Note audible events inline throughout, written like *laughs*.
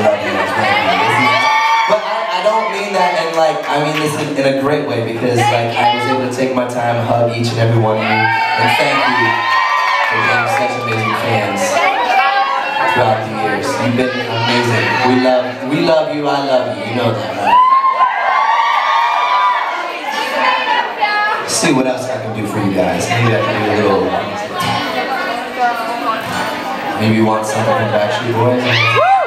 love you. But I, I don't mean that in like, I mean this in, in a great way because like I was able to take my time, hug each and every one of you, and thank you for being such amazing fans throughout the years. You've been amazing. We love, we love you, I love you. You know that, right? See what else I can do for you guys. Maybe I can do a little. Maybe you want something from Backstreet Boys.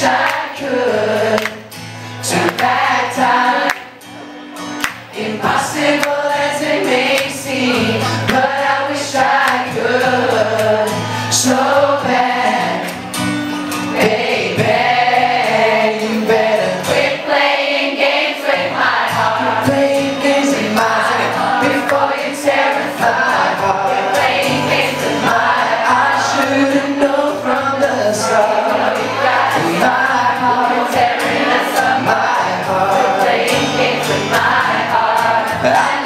I could I *laughs* live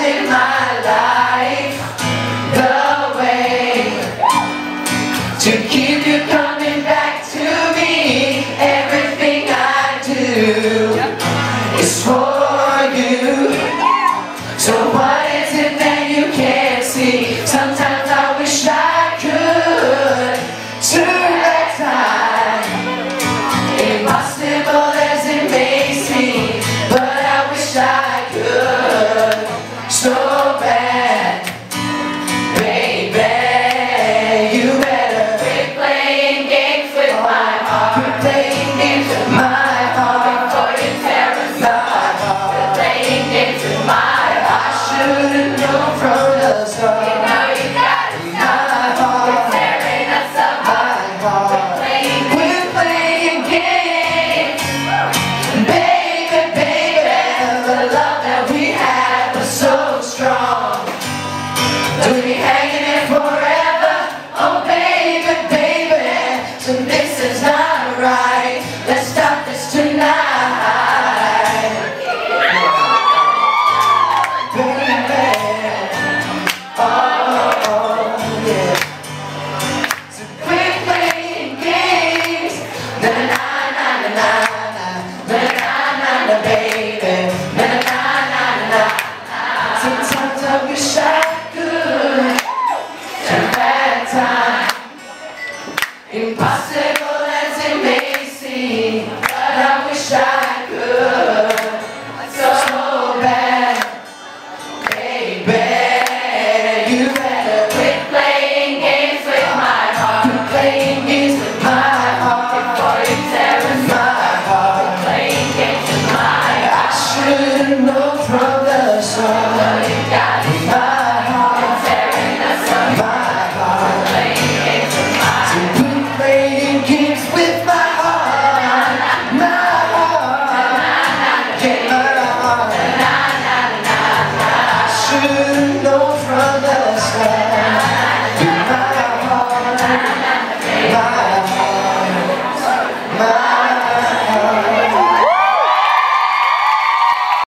so